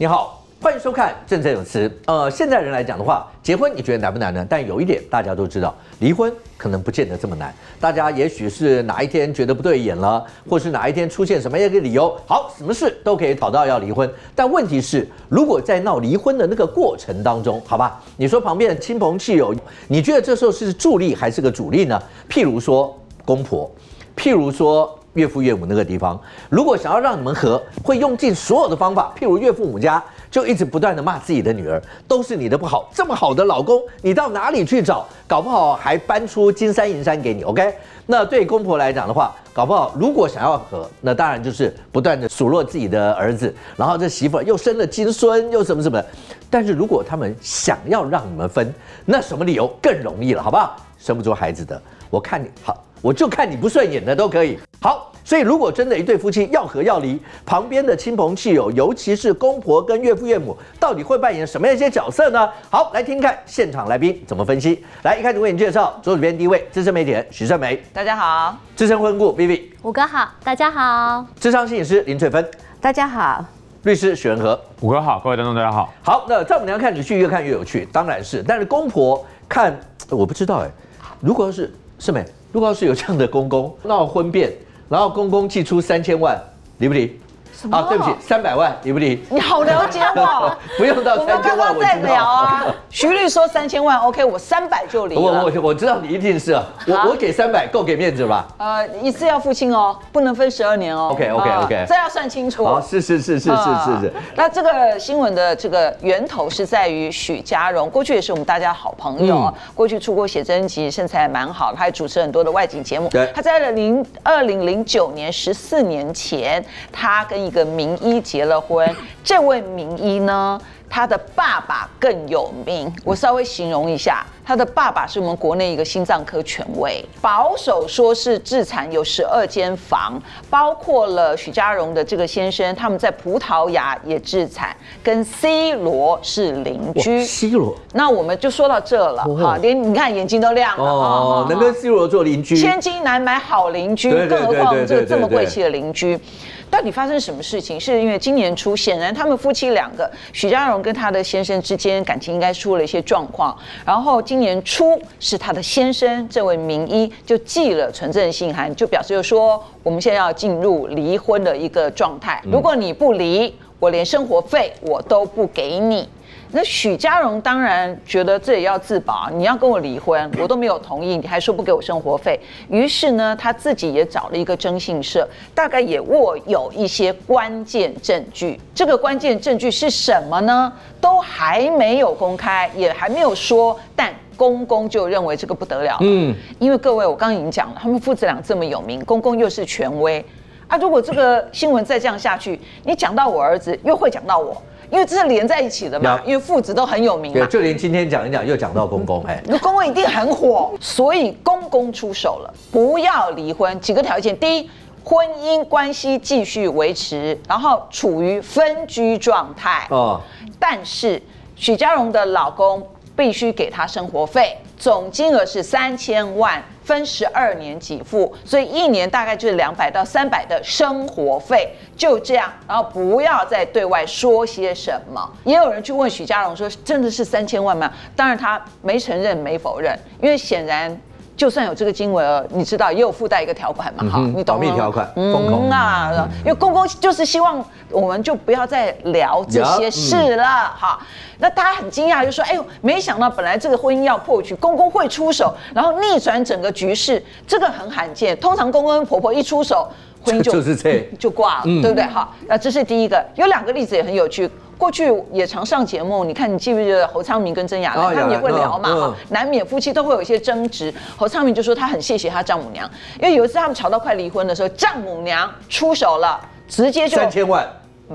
你好，欢迎收看《振振有词》。呃，现在人来讲的话，结婚你觉得难不难呢？但有一点大家都知道，离婚可能不见得这么难。大家也许是哪一天觉得不对眼了，或是哪一天出现什么样一个理由，好，什么事都可以讨到要离婚。但问题是，如果在闹离婚的那个过程当中，好吧，你说旁边的亲朋戚友，你觉得这时候是助力还是个主力呢？譬如说公婆，譬如说。岳父岳母那个地方，如果想要让你们和，会用尽所有的方法。譬如岳父母家就一直不断的骂自己的女儿，都是你的不好，这么好的老公，你到哪里去找？搞不好还搬出金山银山给你。OK，那对公婆来讲的话，搞不好如果想要和，那当然就是不断的数落自己的儿子，然后这媳妇又生了金孙，又什么什么。但是如果他们想要让你们分，那什么理由更容易了，好不好？生不出孩子的，我看你好。我就看你不顺眼的都可以。好，所以如果真的一对夫妻要和要离，旁边的亲朋戚友，尤其是公婆跟岳父岳母，到底会扮演什么样一些角色呢？好，来听看现场来宾怎么分析。来，一开始为你介绍，左手边第一位资深媒体人许胜梅，大家好；资深婚顾 Vivi，五哥好，大家好；智商心理师林翠芬，大家好；律师许仁和，五哥好，各位观众大家好。好，那丈母娘看女婿越看越有趣，当然是，但是公婆看我不知道哎，如果要是是美。如果要是有这样的公公闹婚变，然后公公寄出三千万，离不离？啊，对不起，三百万，离不离？你好了解我，不用到三千万，我知道啊。徐律说三千万，OK，我三百就离了。我我我知道你一定是，我我给三百够给面子吧？呃，一次要付清哦，不能分十二年哦。OK OK OK，这要算清楚。好，是是是是是是是。那这个新闻的这个源头是在于许家荣，过去也是我们大家好朋友，过去出国写真集，身材蛮好，他还主持很多的外景节目。对，他在零二零零九年十四年前，他跟一个名医。结了婚，这位名医呢，他的爸爸更有名。我稍微形容一下，他的爸爸是我们国内一个心脏科权威，保守说是自产有十二间房，包括了许家荣的这个先生，他们在葡萄牙也自产，跟 C 罗是邻居。C 罗，那我们就说到这了哈，连你看眼睛都亮了哦，能跟 C 罗做邻居，千金难买好邻居，更何况这这么贵气的邻居。到底发生什么事情？是因为今年初，显然他们夫妻两个，许家荣跟他的先生之间感情应该出了一些状况。然后今年初，是他的先生这位名医就寄了存证信函，就表示就说我们现在要进入离婚的一个状态。如果你不离，我连生活费我都不给你。那许家荣当然觉得这也要自保，你要跟我离婚，我都没有同意，你还说不给我生活费。于是呢，他自己也找了一个征信社，大概也握有一些关键证据。这个关键证据是什么呢？都还没有公开，也还没有说。但公公就认为这个不得了，嗯，因为各位我刚刚已经讲了，他们父子俩这么有名，公公又是权威啊。如果这个新闻再这样下去，你讲到我儿子，又会讲到我。因为这是连在一起的嘛，因为父子都很有名嘛。对，就连今天讲一讲，又讲到公公，哎，那公公一定很火，所以公公出手了，不要离婚，几个条件：第一，婚姻关系继续维持，然后处于分居状态。哦，但是许家荣的老公必须给他生活费，总金额是三千万。分十二年给付，所以一年大概就是两百到三百的生活费，就这样，然后不要再对外说些什么。也有人去问许家荣说：“真的是三千万吗？”当然他没承认，没否认，因为显然。就算有这个金额，你知道也有附带一个条款嘛？哈，你懂吗？保密条款，嗯啊，因为公公就是希望我们就不要再聊这些事了，哈。那大家很惊讶，就说：“哎呦，没想到本来这个婚姻要破局，公公会出手，然后逆转整个局势，这个很罕见。通常公公跟婆婆一出手，婚姻就就是这就挂了，对不对？好，那这是第一个。有两个例子也很有趣。过去也常上节目，你看你记不记得侯昌明跟曾雅兰，他们也会聊嘛，哈，难免夫妻都会有一些争执。侯昌明就说他很谢谢他丈母娘，因为有一次他们吵到快离婚的时候，丈母娘出手了，直接就三千万，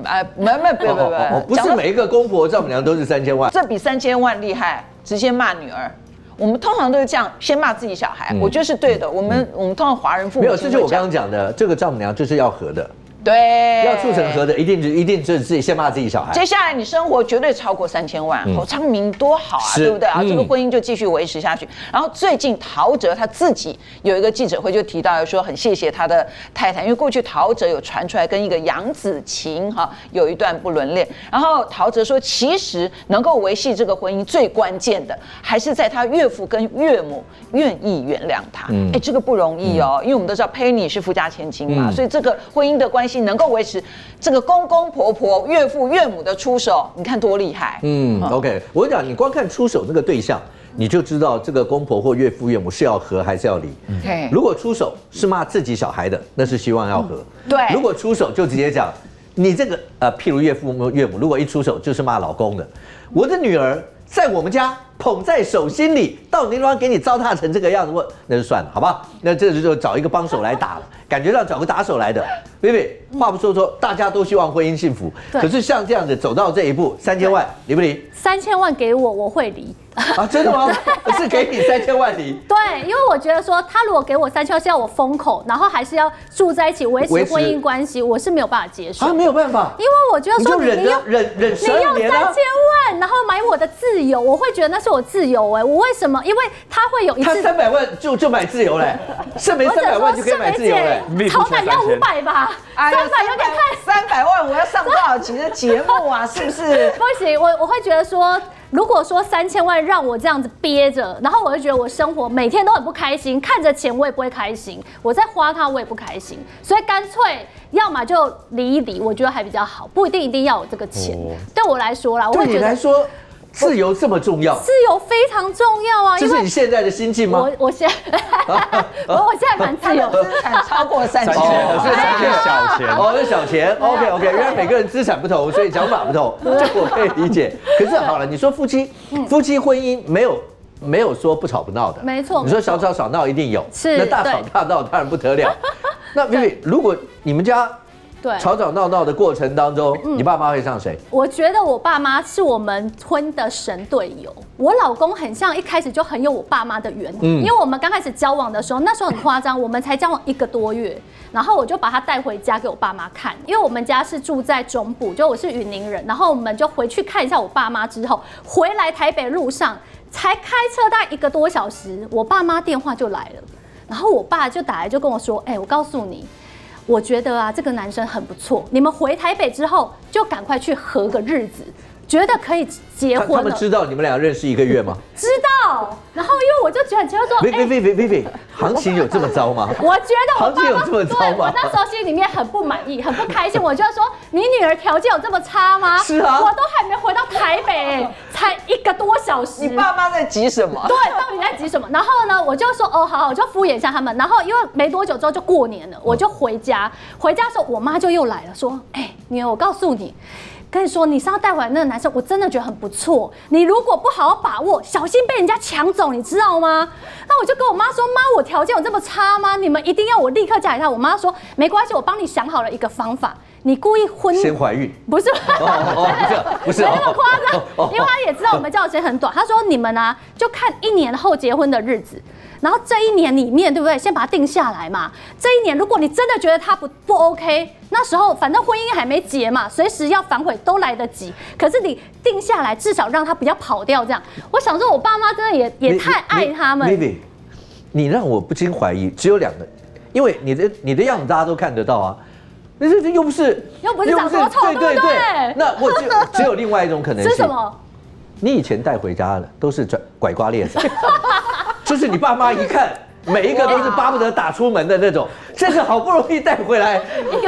哎，没没不不不，不是每一个公婆丈母娘都是三千万，这比三千万厉害，直接骂女儿。我们通常都是这样，先骂自己小孩，我觉得是对的。我们我们通常华人父母没有，这就我刚刚讲的，这个丈母娘就是要和的。对，要促成和的，一定就一定就是自己先骂自己小孩。接下来你生活绝对超过三千万，侯昌明多好啊，对不对啊？这个婚姻就继续维持下去。然后最近陶喆他自己有一个记者会，就提到说很谢谢他的太太，因为过去陶喆有传出来跟一个杨子晴哈有一段不伦恋。然后陶喆说，其实能够维系这个婚姻最关键的，还是在他岳父跟岳母愿意原谅他。哎，这个不容易哦，因为我们都知道佩妮是富家千金嘛，所以这个婚姻的关系能够维持，这个公公婆婆、岳父岳母的出手，你看多厉害。嗯，OK，我跟你讲，你光看出手那个对象。你就知道这个公婆或岳父岳母是要和还是要离。对，如果出手是骂自己小孩的，那是希望要和。对，如果出手就直接讲，你这个呃，譬如岳父岳母，如果一出手就是骂老公的，我的女儿在我们家捧在手心里，到你地方给你糟蹋成这个样子，我那就算了，好吧？那这就找一个帮手来打了，感觉到找个打手来的。baby，话不说说，大家都希望婚姻幸福，可是像这样子走到这一步，三千万离不离？三千万给我，我会离。啊，真的吗？是给你三千万离？对，因为我觉得说，他如果给我三千万是要我封口，然后还是要住在一起维持婚姻关系，我是没有办法接受。啊，没有办法，因为我觉得说，你要忍忍十二年三千万，然后买我的自由，我会觉得那是我自由哎，我为什么？因为他会有一次三百万就就买自由嘞，剩没三百万就可以买自由嘞，超买要五百吧？三百有点太三百万，我要上多少集的节目啊？是不是？不行，我我会觉得说。如果说三千万让我这样子憋着，然后我就觉得我生活每天都很不开心，看着钱我也不会开心，我在花它我也不开心，所以干脆要么就离一离，我觉得还比较好，不一定一定要有这个钱。对我来说啦，对你来说。自由这么重要，自由非常重要啊！这是你现在的心境吗？我我现 我我现在蛮自由，资产超过三千，是三千小钱哦，是小钱。OK OK，原来每个人资产不同，所以讲法不同，这我可以理解。可是好了，你说夫妻夫妻婚姻没有没有说不吵不闹的，没错。你说小吵小闹一定有，是那大吵大闹当然不得了。那 Vivi，如果你们家。吵吵闹闹的过程当中，你爸妈会像谁？我觉得我爸妈是我们村的神队友。我老公很像一开始就很有我爸妈的缘，因为我们刚开始交往的时候，那时候很夸张，我们才交往一个多月，然后我就把他带回家给我爸妈看，因为我们家是住在中部，就我是云林人，然后我们就回去看一下我爸妈，之后回来台北路上才开车大概一个多小时，我爸妈电话就来了，然后我爸就打来就跟我说：“哎，我告诉你。”我觉得啊，这个男生很不错。你们回台北之后，就赶快去合个日子。觉得可以结婚他们知道你们俩认识一个月吗？知道。然后因为我就觉得，就说，哎，Vivi，Vivi，，行情有这么糟吗？我觉得行情有这么糟吗？我那时候心里面很不满意，很不开心。我就说，你女儿条件有这么差吗？是啊。我都还没回到台北，才一个多小时。你爸妈在急什么？对，到底在急什么？然后呢，我就说，哦，好，我就敷衍一下他们。然后因为没多久之后就过年了，我就回家。回家的时候，我妈就又来了，说，哎，女儿，我告诉你。跟你说，你上次带回来那个男生，我真的觉得很不错。你如果不好好把握，小心被人家抢走，你知道吗？那我就跟我妈说：“妈，我条件有这么差吗？你们一定要我立刻嫁给他？”我妈说：“没关系，我帮你想好了一个方法。你故意婚先怀孕，不是？不是，没那么夸张。因为他也知道我们交往时间很短。他说：你们呢，就看一年后结婚的日子。”然后这一年里面，对不对？先把它定下来嘛。这一年，如果你真的觉得他不不 OK，那时候反正婚姻还没结嘛，随时要反悔都来得及。可是你定下来，至少让他不要跑掉。这样，我想说，我爸妈真的也也太爱他们。Baby，你让我不禁怀疑，只有两个，因为你的你的样子大家都看得到啊。那这又不是又不是长多丑，对对对。那我只只有另外一种可能性。是什么？你以前带回家的都是拽拐瓜裂枣。就是你爸妈一看，每一个都是巴不得打出门的那种。这个好不容易带回来，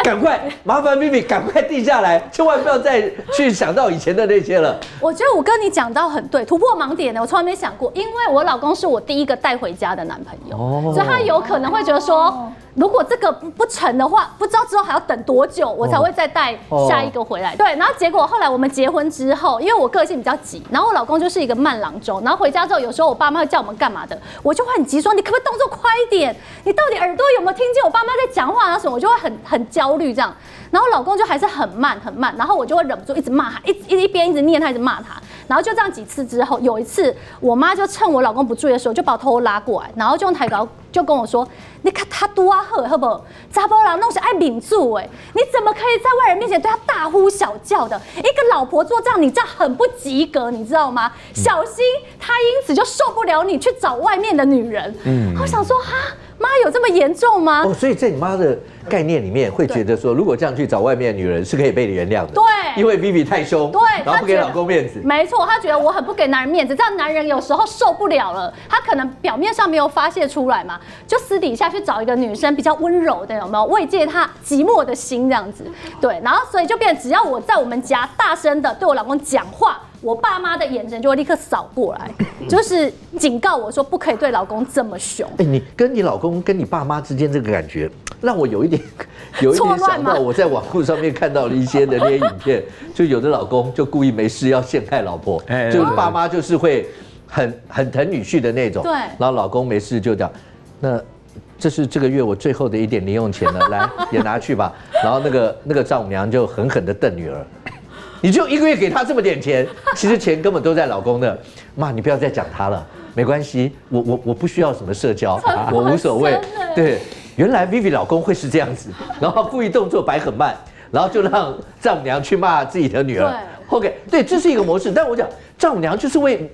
赶快麻烦咪咪赶快定下来，千万不要再去想到以前的那些了。我觉得我跟你讲到很对，突破盲点呢，我从来没想过，因为我老公是我第一个带回家的男朋友，所以他有可能会觉得说。如果这个不成的话，不知道之后还要等多久，我才会再带下一个回来。对，然后结果后来我们结婚之后，因为我个性比较急，然后我老公就是一个慢郎中，然后回家之后，有时候我爸妈会叫我们干嘛的，我就会很急，说你可不可以动作快一点？你到底耳朵有没有听见我爸妈在讲话啊什么？我就会很很焦虑这样。然后老公就还是很慢很慢，然后我就会忍不住一直骂他，一一一边一直念他，一直骂他。然后就这样几次之后，有一次我妈就趁我老公不注意的时候，就把我偷偷拉过来，然后就用台高。就跟我说：“你看他多啊好，好不好？查波郎弄是爱抿住哎，你怎么可以在外人面前对他大呼小叫的？一个老婆做这样，你这样很不及格，你知道吗？小心他因此就受不了你去找外面的女人。嗯，我想说哈。”妈有这么严重吗？哦，所以在你妈的概念里面，会觉得说，如果这样去找外面的女人是可以被原谅的。对，因为 Vivi 太凶，对，然后不给老公面子。没错，她觉得我很不给男人面子，这样男人有时候受不了了。他可能表面上没有发泄出来嘛，就私底下去找一个女生比较温柔的，有没有慰藉他寂寞的心这样子？对，然后所以就变，只要我在我们家大声的对我老公讲话。我爸妈的眼神就会立刻扫过来，就是警告我说不可以对老公这么凶。哎，你跟你老公跟你爸妈之间这个感觉，让我有一点 有一点想到我在网络上面看到了一些的那些影片，就有的老公就故意没事要陷害老婆，就是爸妈就是会很很疼女婿的那种。对。然后老公没事就讲，那这是这个月我最后的一点零用钱了，来也拿去吧。然后那个那个丈母娘就狠狠的瞪女儿。你就一个月给他这么点钱，其实钱根本都在老公的。妈，你不要再讲他了，没关系，我我我不需要什么社交，我无所谓。对，原来 Vivi 老公会是这样子，然后故意动作摆很慢，然后就让丈母娘去骂自己的女儿。OK，对，这是一个模式。但我讲丈母娘就是为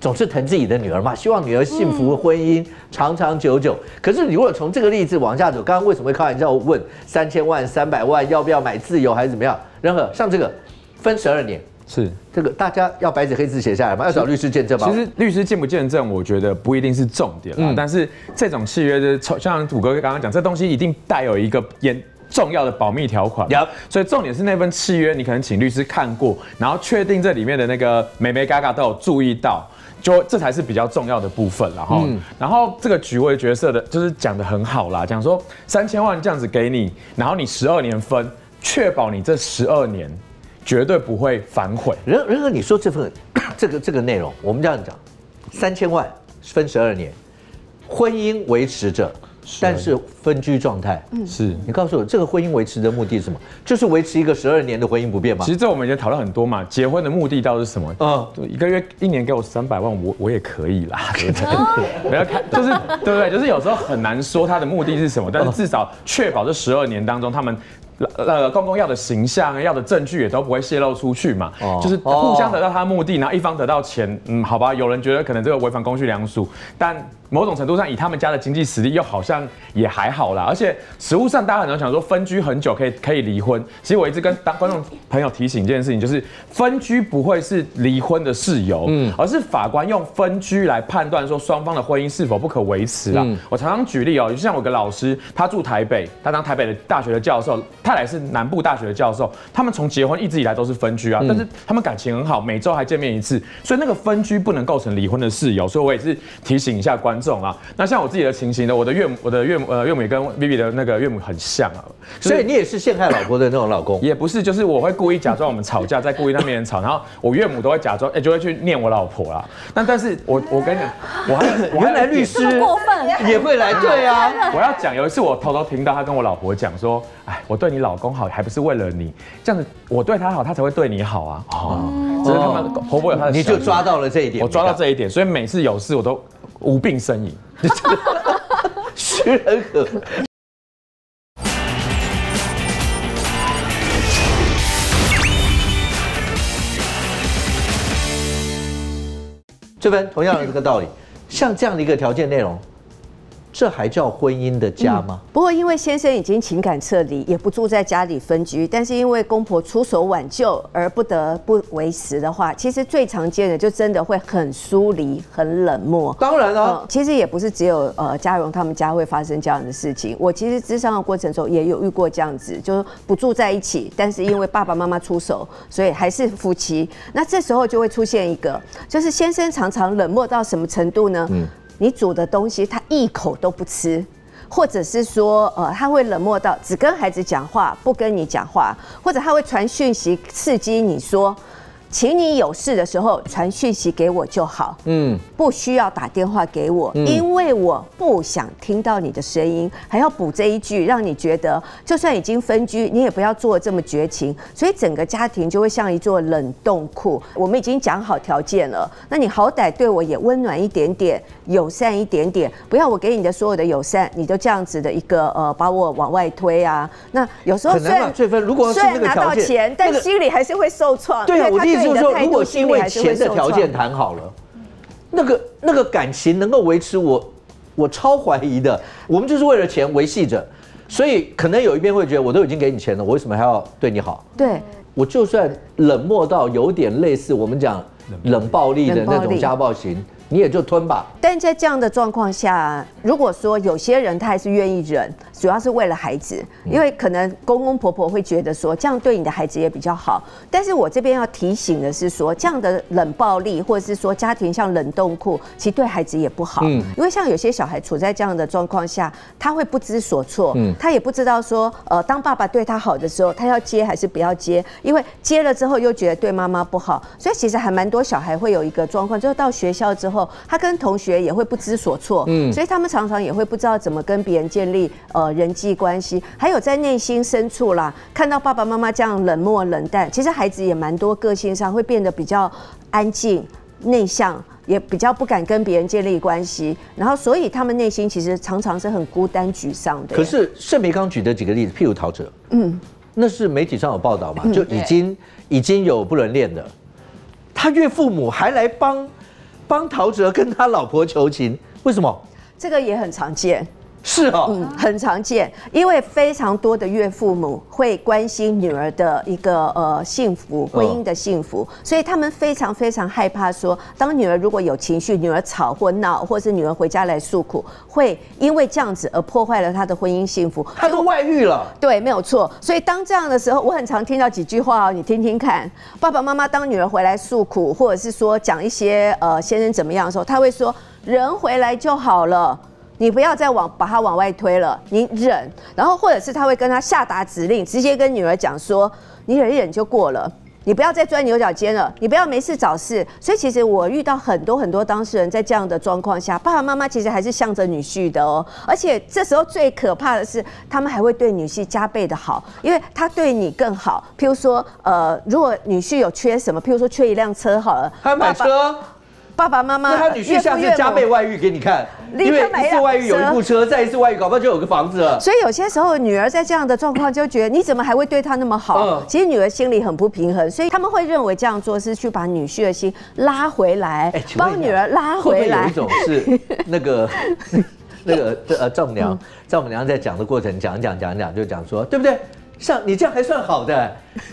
总是疼自己的女儿嘛，希望女儿幸福婚姻长长久久。可是你如果从这个例子往下走，刚刚为什么会开玩笑问三千万、三百万要不要买自由还是怎么样？任何像这个。分十二年是这个，大家要白纸黑字写下来吗？要找律师见证吗？其实律师见不见证，我觉得不一定是重点啦。但是这种契约的，像五哥刚刚讲，这东西一定带有一个严重要的保密条款。有，所以重点是那份契约，你可能请律师看过，然后确定这里面的那个美眉嘎嘎都有注意到，就这才是比较重要的部分了哈。然后这个局位角色的，就是讲的很好啦，讲说三千万这样子给你，然后你十二年分，确保你这十二年。绝对不会反悔。任任何你说这份 这个这个内容，我们这样讲，三千万分十二年，婚姻维持着，但是分居状态。嗯，是你告诉我，这个婚姻维持的目的是什么？就是维持一个十二年的婚姻不变吗？其实这我们已经讨论很多嘛。结婚的目的到底是什么？嗯，一个月一年给我三百万，我我也可以啦。不要 看，就是对不对？就是有时候很难说他的目的是什么，但是至少确保这十二年当中他们。呃，公公要的形象、要的证据也都不会泄露出去嘛，就是互相得到他的目的，然后一方得到钱，嗯，好吧，有人觉得可能这个违反公序良俗，但。某种程度上，以他们家的经济实力，又好像也还好啦。而且实物上，大家很多想说分居很久可以可以离婚。其实我一直跟当观众朋友提醒一件事情，就是分居不会是离婚的事由，嗯，而是法官用分居来判断说双方的婚姻是否不可维持啊。我常常举例哦，就像我个老师，他住台北，他当台北的大学的教授，太太是南部大学的教授，他们从结婚一直以来都是分居啊，但是他们感情很好，每周还见面一次，所以那个分居不能构成离婚的事由。所以我也是提醒一下观。众啊，那像我自己的情形呢？我的岳母，我的岳母，呃，岳母也跟 Vivi 的那个岳母很像啊，所以你也是陷害老婆的那种老公？也不是，就是我会故意假装我们吵架，再故意让别人吵，然后我岳母都会假装，哎，就会去念我老婆啦。那但是我我跟你讲，我还原来律师过分也会来对啊。我要讲，有一次我偷偷听到他跟我老婆讲说，哎，我对你老公好，还不是为了你，这样子我对他好，他才会对你好啊。哦，只是他们婆婆有他的，你就抓到了这一点，我抓到这一点，所以每次有事我都。无病呻吟，徐仁可。这边同样的这个道理，像这样的一个条件内容。这还叫婚姻的家吗？不过因为先生已经情感撤离，也不住在家里分居，但是因为公婆出手挽救而不得不为时的话，其实最常见的就真的会很疏离、很冷漠。当然了，其实也不是只有呃嘉荣他们家会发生这样的事情。我其实智商的过程中也有遇过这样子，就是不住在一起，但是因为爸爸妈妈出手，所以还是夫妻。那这时候就会出现一个，就是先生常常冷漠到什么程度呢？嗯。你煮的东西他一口都不吃，或者是说，呃，他会冷漠到只跟孩子讲话，不跟你讲话，或者他会传讯息刺激你说，请你有事的时候传讯息给我就好，嗯，不需要打电话给我，因为我不想听到你的声音，还要补这一句，让你觉得就算已经分居，你也不要做这么绝情，所以整个家庭就会像一座冷冻库。我们已经讲好条件了，那你好歹对我也温暖一点点，友善一点点，不要我给你的所有的友善，你都这样子的一个呃把我往外推啊。那有时候虽然虽然拿到钱，但心里还是会受创。对啊，我的意思就是说，如果是因为钱的条件谈好了，那个那个感情能够维持，我我超怀疑的。我们就是为了钱维系着，所以可能有一边会觉得，我都已经给你钱了，我为什么还要对你好？对，我就算冷漠到有点类似我们讲冷暴力的那种家暴型。你也就吞吧。但在这样的状况下，如果说有些人他还是愿意忍，主要是为了孩子，因为可能公公婆婆会觉得说这样对你的孩子也比较好。但是我这边要提醒的是说，这样的冷暴力或者是说家庭像冷冻库，其实对孩子也不好。嗯。因为像有些小孩处在这样的状况下，他会不知所措，嗯，他也不知道说，呃，当爸爸对他好的时候，他要接还是不要接？因为接了之后又觉得对妈妈不好，所以其实还蛮多小孩会有一个状况，就是到学校之后。后，他跟同学也会不知所措，嗯，所以他们常常也会不知道怎么跟别人建立呃人际关系，还有在内心深处啦，看到爸爸妈妈这样冷漠冷淡，其实孩子也蛮多个性上会变得比较安静内向，也比较不敢跟别人建立关系，然后所以他们内心其实常常是很孤单沮丧的。可是盛梅刚举的几个例子，譬如陶喆，嗯，那是媒体上有报道嘛，就已经已经有不伦恋的，他岳父母还来帮。帮陶喆跟他老婆求情，为什么？这个也很常见。是哦，嗯，很常见，因为非常多的岳父母会关心女儿的一个呃幸福，婚姻的幸福，所以他们非常非常害怕说，当女儿如果有情绪，女儿吵或闹，或是女儿回家来诉苦，会因为这样子而破坏了她的婚姻幸福。她都外遇了，对，没有错。所以当这样的时候，我很常听到几句话哦，你听听看，爸爸妈妈当女儿回来诉苦，或者是说讲一些呃先生怎么样的时候，他会说人回来就好了。你不要再往把他往外推了，你忍，然后或者是他会跟他下达指令，直接跟女儿讲说，你忍一忍就过了，你不要再钻牛角尖了，你不要没事找事。所以其实我遇到很多很多当事人在这样的状况下，爸爸妈妈其实还是向着女婿的哦，而且这时候最可怕的是，他们还会对女婿加倍的好，因为他对你更好。譬如说，呃，如果女婿有缺什么，譬如说缺一辆车好了，他买车。爸爸妈妈，那他女婿下次加倍外遇给你看，因为一次外遇有一部车，再一次外遇搞不好就有个房子了。所以有些时候女儿在这样的状况就觉得你怎么还会对她那么好？其实女儿心里很不平衡，所以他们会认为这样做是去把女婿的心拉回来，帮女儿拉回来。有一种是 那个那个呃丈母娘，丈母娘在讲的过程讲讲讲讲就讲说，对不对？像你这样还算好的，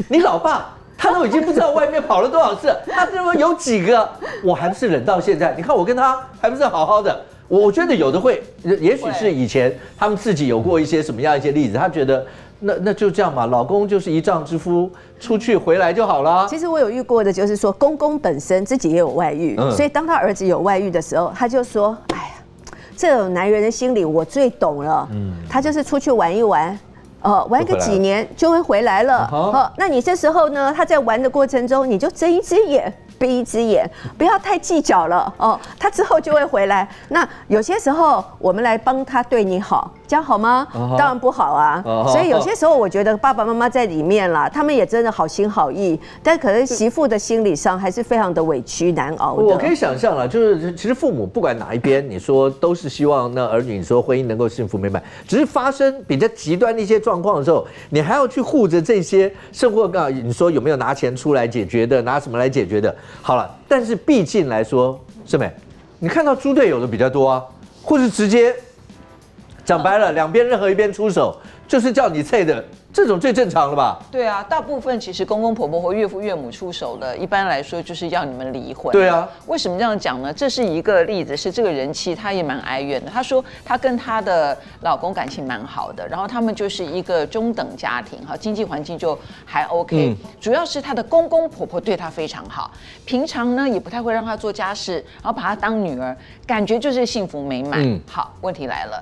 你老爸。他都已经不知道外面跑了多少次，他这么有几个，我还不是忍到现在。你看我跟他还不是好好的，我觉得有的会，也许是以前他们自己有过一些什么样一些例子，他觉得那那就这样嘛，老公就是一丈之夫，出去回来就好了。其实我有遇过的，就是说公公本身自己也有外遇，所以当他儿子有外遇的时候，他就说：“哎呀，这种男人的心理我最懂了。”嗯，他就是出去玩一玩。哦，玩个几年就会回来了。哦，那你这时候呢？他在玩的过程中，你就睁一只眼闭一只眼，不要太计较了。哦，他之后就会回来。那有些时候，我们来帮他对你好。这样好吗？当然不好啊。所以有些时候，我觉得爸爸妈妈在里面啦，他们也真的好心好意，但可能媳妇的心理上还是非常的委屈难熬的。我可以想象了，就是其实父母不管哪一边，你说都是希望那儿女说婚姻能够幸福美满，只是发生比较极端的一些状况的时候，你还要去护着这些生活啊，你说有没有拿钱出来解决的，拿什么来解决的？好了，但是毕竟来说，是美，你看到猪队友的比较多啊，或是直接。讲白了，两边任何一边出手，就是叫你菜的。这种最正常了吧？对啊，大部分其实公公婆婆或岳父岳母出手的，一般来说就是要你们离婚。对啊，为什么这样讲呢？这是一个例子，是这个人妻她也蛮哀怨的。她说她跟她的老公感情蛮好的，然后他们就是一个中等家庭，哈，经济环境就还 OK。主要是她的公公婆婆对她非常好，平常呢也不太会让她做家事，然后把她当女儿，感觉就是幸福美满。好，问题来了，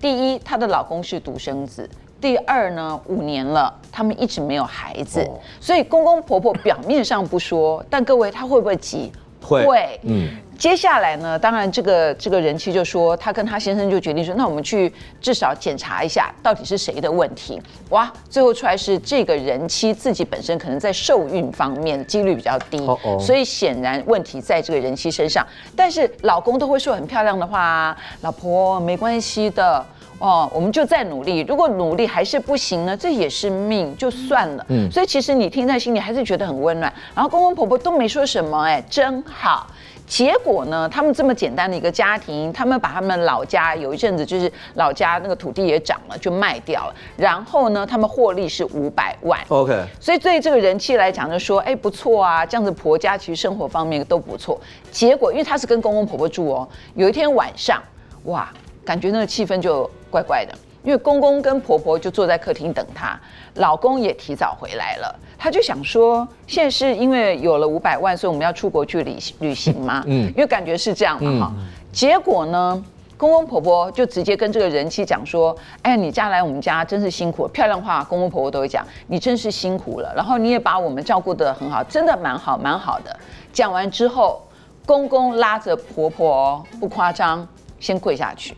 第一，她的老公是独生子。第二呢，五年了，他们一直没有孩子，所以公公婆婆表面上不说，但各位他会不会急？会，嗯。接下来呢，当然这个这个人妻就说，她跟她先生就决定说，那我们去至少检查一下，到底是谁的问题。哇，最后出来是这个人妻自己本身可能在受孕方面几率比较低，所以显然问题在这个人妻身上。但是老公都会说很漂亮的话，老婆没关系的。哦，我们就再努力。如果努力还是不行呢？这也是命，就算了。嗯，所以其实你听在心里还是觉得很温暖。然后公公婆婆都没说什么，哎，真好。结果呢，他们这么简单的一个家庭，他们把他们老家有一阵子就是老家那个土地也涨了，就卖掉了。然后呢，他们获利是五百万。OK。所以对这个人气来讲，就说，哎，不错啊，这样子婆家其实生活方面都不错。结果因为他是跟公公婆婆住哦，有一天晚上，哇。感觉那个气氛就怪怪的，因为公公跟婆婆就坐在客厅等她，老公也提早回来了，她就想说，现在是因为有了五百万，所以我们要出国去旅旅行吗？嗯，因为感觉是这样嘛哈。结果呢，公公婆婆就直接跟这个人妻讲说，哎，你嫁来我们家真是辛苦，漂亮话公公婆婆都会讲，你真是辛苦了，然后你也把我们照顾得很好，真的蛮好蛮好的。讲完之后，公公拉着婆婆，不夸张，先跪下去。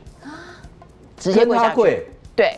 直接跪下跪，对，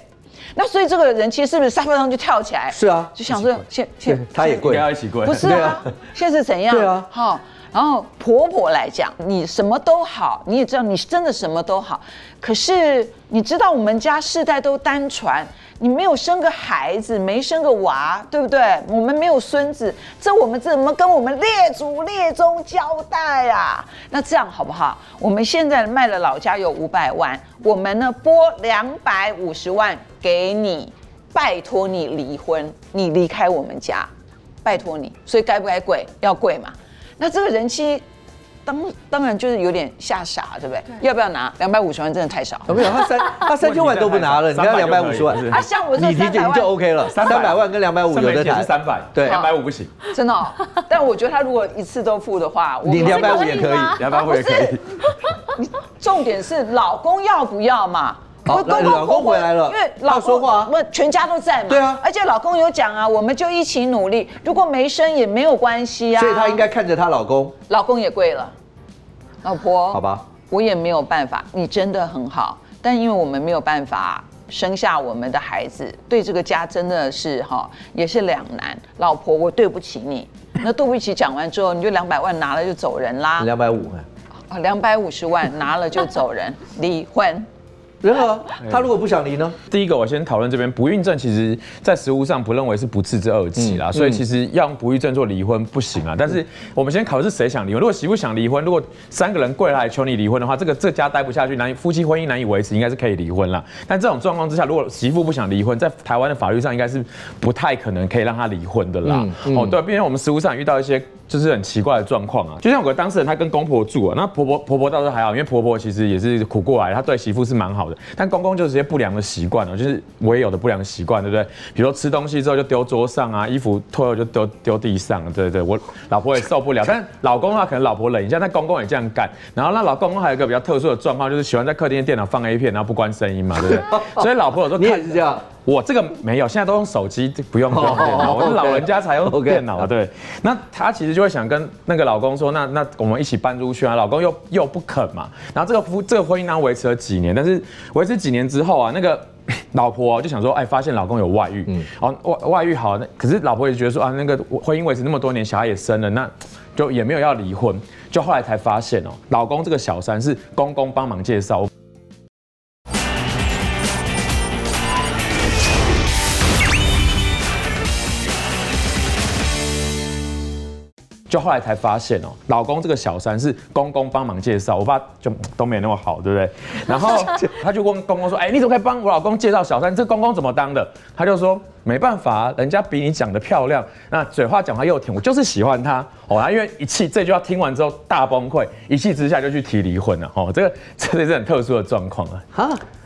那所以这个人其实是不是沙发上就跳起来？是啊，就想说现现他也跪，要一起跪，不是啊？现在是怎样？对啊，好。然后婆婆来讲，你什么都好，你也知道你真的什么都好，可是你知道我们家世代都单传，你没有生个孩子，没生个娃，对不对？我们没有孙子，这我们怎么跟我们列祖列宗交代啊？那这样好不好？我们现在卖了老家有五百万，我们呢拨两百五十万给你，拜托你离婚，你离开我们家，拜托你。所以该不该跪？要跪嘛。那这个人妻，当当然就是有点吓傻，对不对？要不要拿两百五十万？真的太少。没有，他三 他三千万都不拿了，你要两百五十万。啊，像我这你提就 OK 了，三百万跟两百五有的谈。三百，对，两百五不行。真的，但我觉得他如果一次都付的话，你两百五也可以，两百五也可以。你重点是老公要不要嘛？好，老公回来了，因为老说话，我全家都在嘛。对啊，而且老公有讲啊，我们就一起努力，如果没生也没有关系啊。所以她应该看着她老公，老公也跪了，老婆，好吧，我也没有办法，你真的很好，但因为我们没有办法生下我们的孩子，对这个家真的是哈，也是两难。老婆，我对不起你，那对不起讲完之后，你就两百万拿了就走人啦，两百五，啊，两百五十万拿了就走人，离婚。如何？他如果不想离呢？第一个，我先讨论这边不孕症，其实在实物上不认为是不治之二疾啦，所以其实要用不孕症做离婚不行啊。但是我们先考虑是谁想离婚。如果媳妇想离婚，如果三个人跪来求你离婚的话，这个这家待不下去，难以夫妻婚姻难以维持，应该是可以离婚了。但这种状况之下，如果媳妇不想离婚，在台湾的法律上应该是不太可能可以让他离婚的啦。哦，对，毕竟我们实物上遇到一些。就是很奇怪的状况啊，就像有个当事人，他跟公婆住啊，那婆婆婆婆倒是还好，因为婆婆其实也是苦过来，她对媳妇是蛮好的。但公公就是些不良的习惯了，就是我也有的不良习惯，对不对？比如说吃东西之后就丢桌上啊，衣服脱了就丢丢地上，对对对，我老婆也受不了。但老公的话可能老婆冷一下，但公公也这样干。然后那老公公还有一个比较特殊的状况，就是喜欢在客厅的电脑放 A 片，然后不关声音嘛，对不对？所以老婆有时候你也是这样。我这个没有，现在都用手机，不用电脑。我是老人家才用电脑啊。对，那她其实就会想跟那个老公说，那那我们一起搬出去啊。老公又又不肯嘛。然后这个夫这个婚姻呢维持了几年，但是维持几年之后啊，那个老婆就想说，哎，发现老公有外遇，嗯，哦外外遇好，那可是老婆也觉得说啊，那个婚姻维持那么多年，小孩也生了，那就也没有要离婚。就后来才发现哦，老公这个小三是公公帮忙介绍。就后来才发现哦，老公这个小三是公公帮忙介绍，我爸就都没那么好，对不对？然后他就问公公说：“哎，你怎么可以帮我老公介绍小三？这公公怎么当的？”他就说：“没办法，人家比你长得漂亮，那嘴话讲话又甜，我就是喜欢他。”哦，他因为一气这句话听完之后大崩溃，一气之下就去提离婚了。哦，这个这是很特殊的状况啊。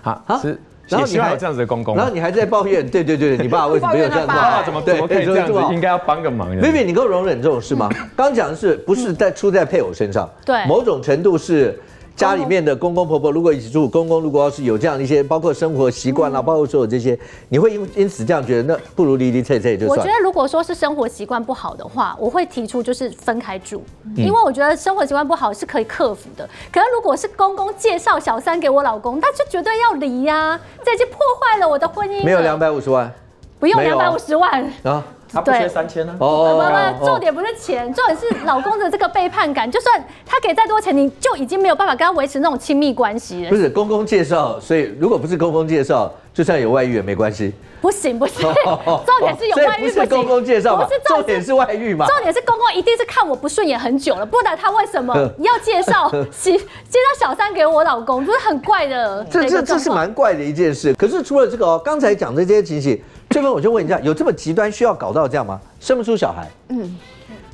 好，好，是。然后你还有这样子的公公，然后你还在抱怨，对对对，你爸 为什么没有这样做？怎么怎么可以这样子？应该要帮个忙。妹妹，你够容忍这种事吗？刚讲的是不是在出在配偶身上？对，某种程度是家里面的公公婆婆如果一起住，公公如果要是有这样的一些，包括生活习惯啦，包括所有这些，你会因因此这样觉得，那不如离离脆脆就算。我觉得如果说是生活习惯不好的话，我会提出就是分开住，因为我觉得生活习惯不好是可以克服的。可是如果是公公介绍小三给我老公，那就绝对要离呀，这已经破坏了我的婚姻。没有两百五十万，不用两百五十万啊。他不缺三千呢？哦，不不，重点不是钱，重点是老公的这个背叛感。就算他给再多钱，你就已经没有办法跟他维持那种亲密关系了。不是公公介绍，所以如果不是公公介绍，就算有外遇也没关系。不行不行，重点是有外遇不是公公介绍，不是重点是外遇嘛？重点是公公一定是看我不顺眼很久了，不然他为什么 要介绍介绍小三给我老公？不是很怪的？这这这是蛮怪的一件事。可是除了这个哦，刚才讲的这些情形。这边我就问一下，有这么极端需要搞到这样吗？生不出小孩？嗯，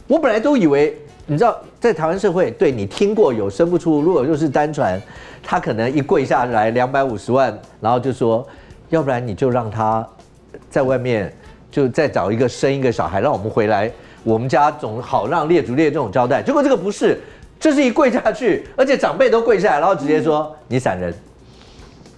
我本来都以为，你知道，在台湾社会，对你听过有生不出，如果就是单传，他可能一跪下来两百五十万，然后就说，要不然你就让他在外面就再找一个生一个小孩，让我们回来，我们家总好让列祖列这种交代。结果这个不是，这是一跪下去，而且长辈都跪下来，然后直接说你闪人，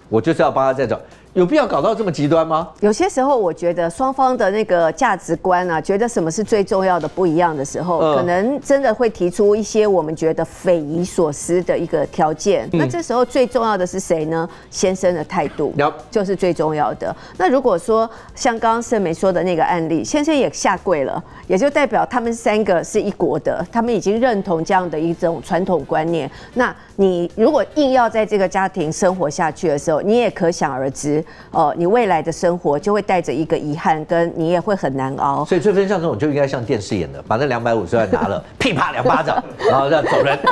我就是要帮他再找。有必要搞到这么极端吗？有些时候，我觉得双方的那个价值观啊，觉得什么是最重要的不一样的时候，可能真的会提出一些我们觉得匪夷所思的一个条件。那这时候最重要的是谁呢？先生的态度就是最重要的。那如果说像刚刚盛梅说的那个案例，先生也下跪了，也就代表他们三个是一国的，他们已经认同这样的一种传统观念。那你如果硬要在这个家庭生活下去的时候，你也可想而知。哦，你未来的生活就会带着一个遗憾，跟你也会很难熬。所以最分像这种就应该像电视演的，把那两百五十万拿了，噼啪两巴掌，然后让走人。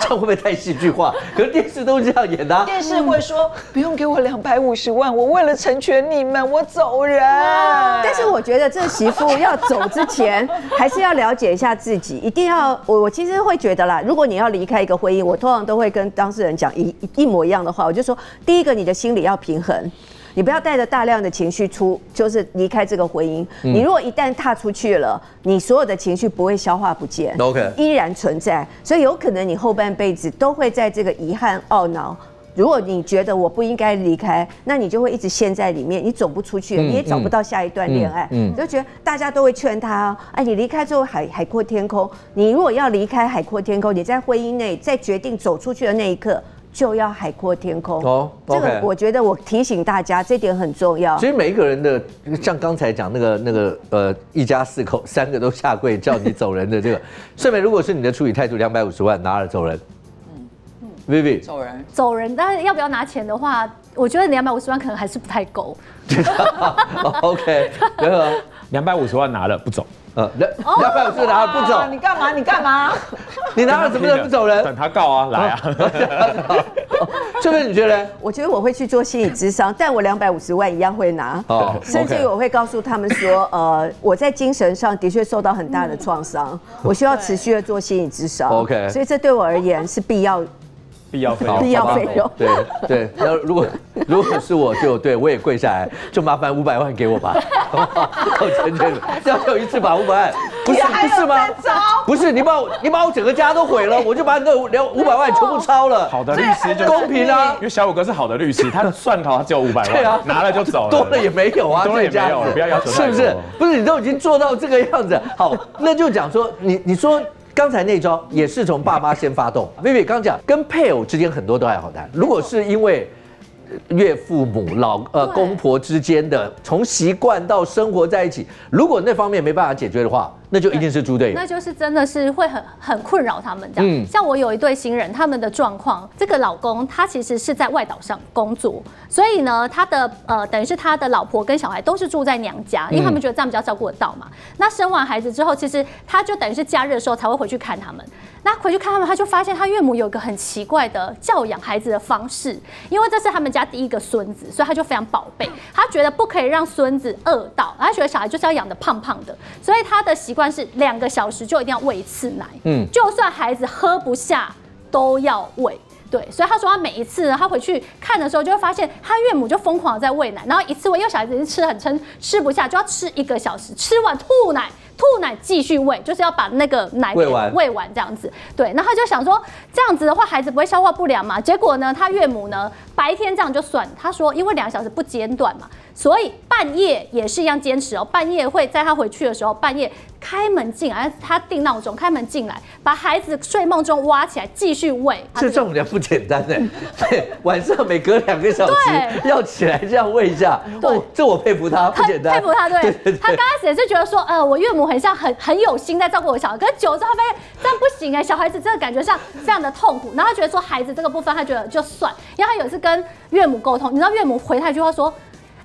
这会不会太戏剧化？可是电视都是这样演的。电视会说不用给我两百五十万，我为了成全你们，我走人。但是我觉得这媳妇要走之前，还是要了解一下自己，一定要我我其实会觉得啦，如果你要离开一个婚姻，我通常都会跟当事人讲一一模一样的话，我就说第一个，你的心理要平衡。你不要带着大量的情绪出，就是离开这个婚姻。你如果一旦踏出去了，你所有的情绪不会消化不见，OK，依然存在。所以有可能你后半辈子都会在这个遗憾懊恼。如果你觉得我不应该离开，那你就会一直陷在里面，你走不出去，你也找不到下一段恋爱。嗯，就觉得大家都会劝他，哎，你离开之后海海阔天空。你如果要离开海阔天空，你在婚姻内在决定走出去的那一刻。就要海阔天空。哦，这个我觉得我提醒大家，这点很重要。其实每一个人的，像刚才讲那个那个呃，一家四口 三个都下跪叫你走人的这个，顺便如果是你的处理态度，两百五十万拿了走人，嗯嗯，Vivi？走人。走人，但是要不要拿钱的话，我觉得两百五十万可能还是不太够。OK，两百五十万拿了不走。呃，两两百五十拿了不走，你干嘛？你干嘛？你拿了怎么能不走人？等他告啊，来啊！这边 你觉得？我觉得我会去做心理智商，但我两百五十万一样会拿。哦，甚至于我会告诉他们说，呃，我在精神上的确受到很大的创伤，我需要持续的做心理智商。OK，所以这对我而言是必要。必要费用，必要费用，对对。那如果如果是我就对我也跪下来，就麻烦五百万给我吧。好，真的，要有一次把五百万，不是不是吗？不是你把我你把我整个家都毁了，我就把你那两五百万全部抄了。好的律师就公平啊，因为小五哥是好的律师，他算好他只有五百万，对啊，拿了就走了，多了也没有啊，多了也没有，不要要求是不是？不是你都已经做到这个样子，好，那就讲说你你说。刚才那招也是从爸妈先发动。薇薇刚讲，跟配偶之间很多都还好谈。如果是因为岳父母、老呃公婆之间的从习惯到生活在一起，如果那方面没办法解决的话。那就一定是猪队友，那就是真的是会很很困扰他们这样。像我有一对新人，他们的状况，这个老公他其实是在外岛上工作，所以呢，他的呃等于是他的老婆跟小孩都是住在娘家，因为他们觉得这样比较照顾得到嘛。那生完孩子之后，其实他就等于是假日的时候才会回去看他们。那回去看他们，他就发现他岳母有一个很奇怪的教养孩子的方式，因为这是他们家第一个孙子，所以他就非常宝贝，他觉得不可以让孙子饿到，他觉得小孩就是要养的胖胖的，所以他的习。惯是两个小时就一定要喂一次奶，嗯，就算孩子喝不下都要喂，对，所以他说他每一次他回去看的时候，就会发现他岳母就疯狂的在喂奶，然后一次喂，因为小孩子已经吃很撑，吃不下就要吃一个小时，吃完吐奶。吐奶继续喂，就是要把那个奶喂完喂完这样子。对，然后他就想说这样子的话，孩子不会消化不良嘛？结果呢，他岳母呢白天这样就算，他说因为两个小时不间断嘛，所以半夜也是一样坚持哦，半夜会在他回去的时候半夜。开门进来，他定闹钟，开门进来，把孩子睡梦中挖起来，继续喂。这丈母娘不简单哎，对，晚上每隔两个小时要起来这样喂一下。哦，这我佩服他，不简单。佩服他，对。他刚开始也是觉得说，呃，我岳母很像很很有心在照顾我小孩，可是久了之后发现这样不行哎，小孩子真的感觉上非常的痛苦。然后他觉得说孩子这个部分，他觉得就算，因为他有一次跟岳母沟通，你知道岳母回他一句话说。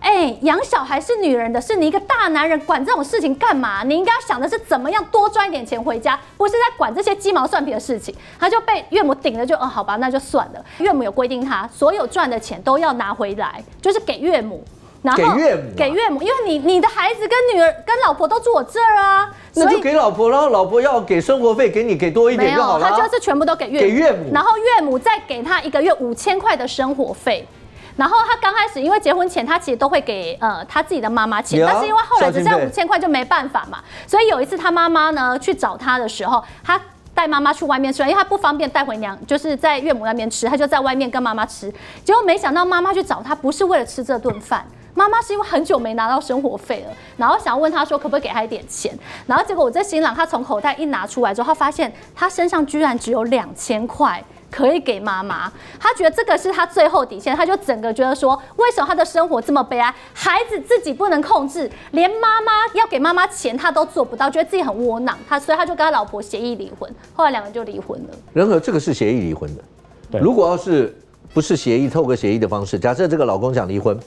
哎，养小孩是女人的事，你一个大男人管这种事情干嘛？你应该想的是怎么样多赚一点钱回家，不是在管这些鸡毛蒜皮的事情。他就被岳母顶了，就哦好吧，那就算了。岳母有规定，他所有赚的钱都要拿回来，就是给岳母。然后给岳母，给岳母，因为你你的孩子跟女儿跟老婆都住我这儿啊，那就给老婆，然后老婆要给生活费，给你给多一点就好了。他就是全部都给岳给岳母，然后岳母再给他一个月五千块的生活费。然后他刚开始，因为结婚前他其实都会给呃他自己的妈妈钱，但是因为后来只剩下五千块就没办法嘛，所以有一次他妈妈呢去找他的时候，他带妈妈去外面吃，因为他不方便带回娘，就是在岳母那边吃，他就在外面跟妈妈吃。结果没想到妈妈去找他不是为了吃这顿饭，妈妈是因为很久没拿到生活费了，然后想要问他说可不可以给他一点钱，然后结果我在新郎他从口袋一拿出来之后，他发现他身上居然只有两千块。可以给妈妈，他觉得这个是他最后底线，他就整个觉得说，为什么他的生活这么悲哀，孩子自己不能控制，连妈妈要给妈妈钱他都做不到，觉得自己很窝囊，他所以他就跟他老婆协议离婚，后来两个人就离婚了。仁和这个是协议离婚的，如果要是不是协议，透过协议的方式，假设这个老公想离婚。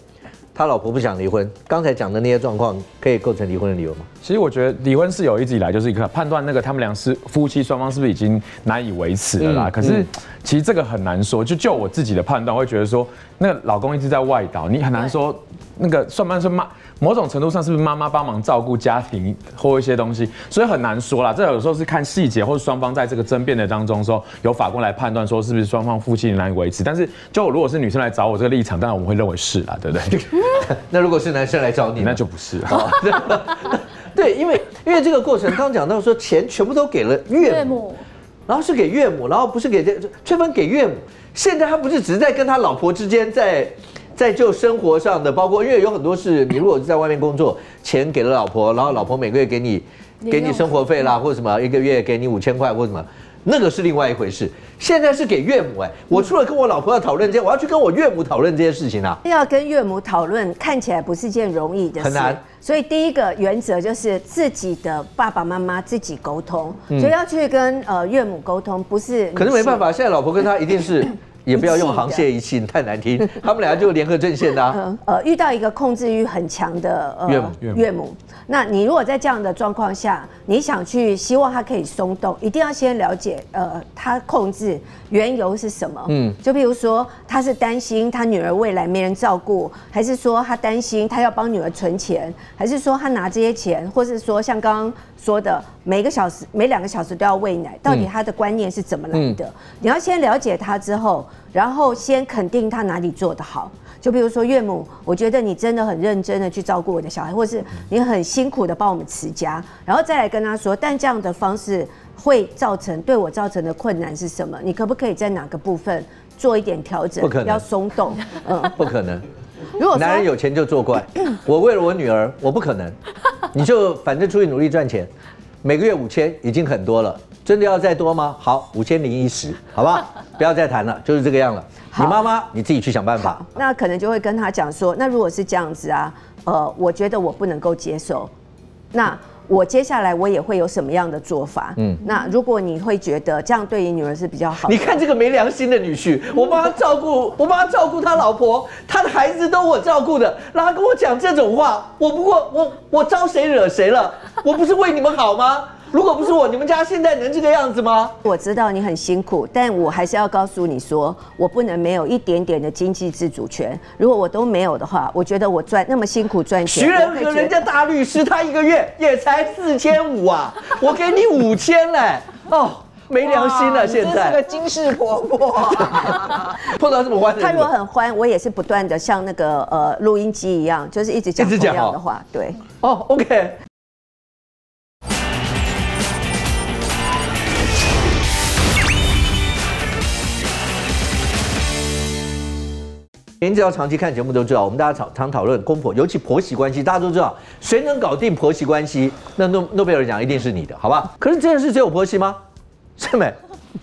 他老婆不想离婚，刚才讲的那些状况可以构成离婚的理由吗？其实我觉得离婚是有一直以来就是一个判断那个他们俩是夫妻双方是不是已经难以维持了啦。可是其实这个很难说，就就我自己的判断，会觉得说那个老公一直在外岛，你很难说那个算不算妈？某种程度上是不是妈妈帮忙照顾家庭或一些东西，所以很难说啦。这有时候是看细节，或者双方在这个争辩的当中说，由法官来判断说是不是双方夫妻难以维持。但是就如果是女生来找我这个立场，当然我们会认为是啦，对不对？那如果是男生来找你，那就不是。对，因为因为这个过程刚讲到说钱全部都给了岳母，然后是给岳母，然后不是给这吹风给岳母。现在他不是只是在跟他老婆之间在。在就生活上的，包括因为有很多事，你如果是在外面工作，钱给了老婆，然后老婆每个月给你给你生活费啦，或者什么一个月给你五千块或什么，那个是另外一回事。现在是给岳母哎，我除了跟我老婆要讨论这些，我要去跟我岳母讨论这些事情啊。要跟岳母讨论，看起来不是件容易的事，很难。所以第一个原则就是自己的爸爸妈妈自己沟通，所以要去跟呃岳母沟通，不是。可是没办法，现在老婆跟他一定是。也不要用沆瀣一气，太难听。他们俩就联合阵线的。呃，遇到一个控制欲很强的岳母，岳母。那你如果在这样的状况下，你想去希望他可以松动，一定要先了解，呃，他控制缘由是什么？嗯，就比如说他是担心他女儿未来没人照顾，还是说他担心他要帮女儿存钱，还是说他拿这些钱，或是说像刚刚说的每个小时每两个小时都要喂奶，到底他的观念是怎么来的？你要先了解他之后。然后先肯定他哪里做得好，就比如说岳母，我觉得你真的很认真的去照顾我的小孩，或是你很辛苦的帮我们持家，然后再来跟他说，但这样的方式会造成对我造成的困难是什么？你可不可以在哪个部分做一点调整？不可能，要松动。嗯，不可能。如果男人有钱就作怪，我为了我女儿，我不可能。你就反正出去努力赚钱，每个月五千已经很多了。真的要再多吗？好，五千零一十，好吧，不要再谈了，就是这个样了。你妈妈你自己去想办法。那可能就会跟他讲说，那如果是这样子啊，呃，我觉得我不能够接受。那我接下来我也会有什么样的做法？嗯，那如果你会觉得这样对你女儿是比较好，你看这个没良心的女婿，我帮他照顾，我帮他照顾他老婆，他的孩子都我照顾的，让他跟我讲这种话，我不过我我招谁惹谁了？我不是为你们好吗？如果不是我，你们家现在能这个样子吗？我知道你很辛苦，但我还是要告诉你说，我不能没有一点点的经济自主权。如果我都没有的话，我觉得我赚那么辛苦赚钱。徐仁和人家大律师，他一个月也才四千五啊，我给你五千嘞，哦，没良心了，现在。是个金氏婆婆，碰到这么欢，他如果很欢，我也是不断的像那个呃录音机一样，就是一直讲同样的话。对，哦，OK。您只要长期看节目都知道，我们大家常常讨论公婆，尤其婆媳关系，大家都知道谁能搞定婆媳关系，那诺诺贝尔奖一定是你的，好吧？可是真的是只有婆媳吗？是没？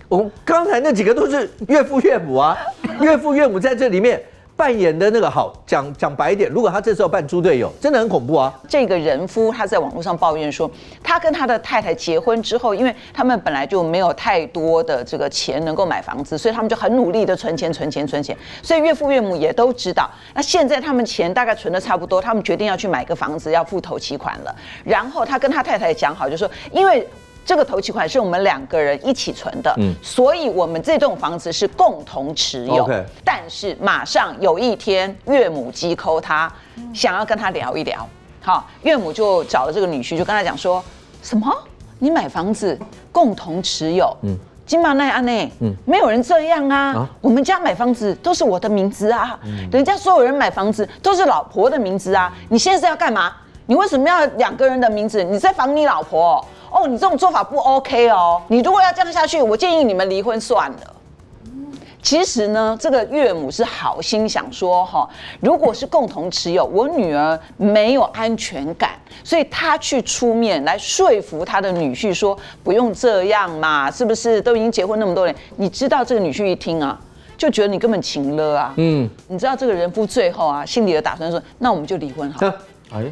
我刚才那几个都是岳父岳母啊，岳父岳母在这里面。扮演的那个好讲讲白一点，如果他这时候扮猪队友，真的很恐怖啊！这个人夫他在网络上抱怨说，他跟他的太太结婚之后，因为他们本来就没有太多的这个钱能够买房子，所以他们就很努力的存钱、存钱、存钱。所以岳父岳母也都知道，那现在他们钱大概存的差不多，他们决定要去买个房子，要付头期款了。然后他跟他太太讲好，就说因为。这个头期款是我们两个人一起存的，嗯，所以我们这栋房子是共同持有。但是马上有一天，岳母击扣他，想要跟他聊一聊。好，岳母就找了这个女婿，就跟他讲说：什么？你买房子共同持有？嗯，金马奈安内，嗯，没有人这样啊。我们家买房子都是我的名字啊，人家所有人买房子都是老婆的名字啊。你现在是要干嘛？你为什么要两个人的名字？你在防你老婆？哦，你这种做法不 OK 哦。你如果要这样下去，我建议你们离婚算了。其实呢，这个岳母是好心想说哈，如果是共同持有，我女儿没有安全感，所以她去出面来说服她的女婿说不用这样嘛，是不是？都已经结婚那么多年，你知道这个女婿一听啊，就觉得你根本情了啊。嗯，你知道这个人夫最后啊，心里的打算说，那我们就离婚好。哎。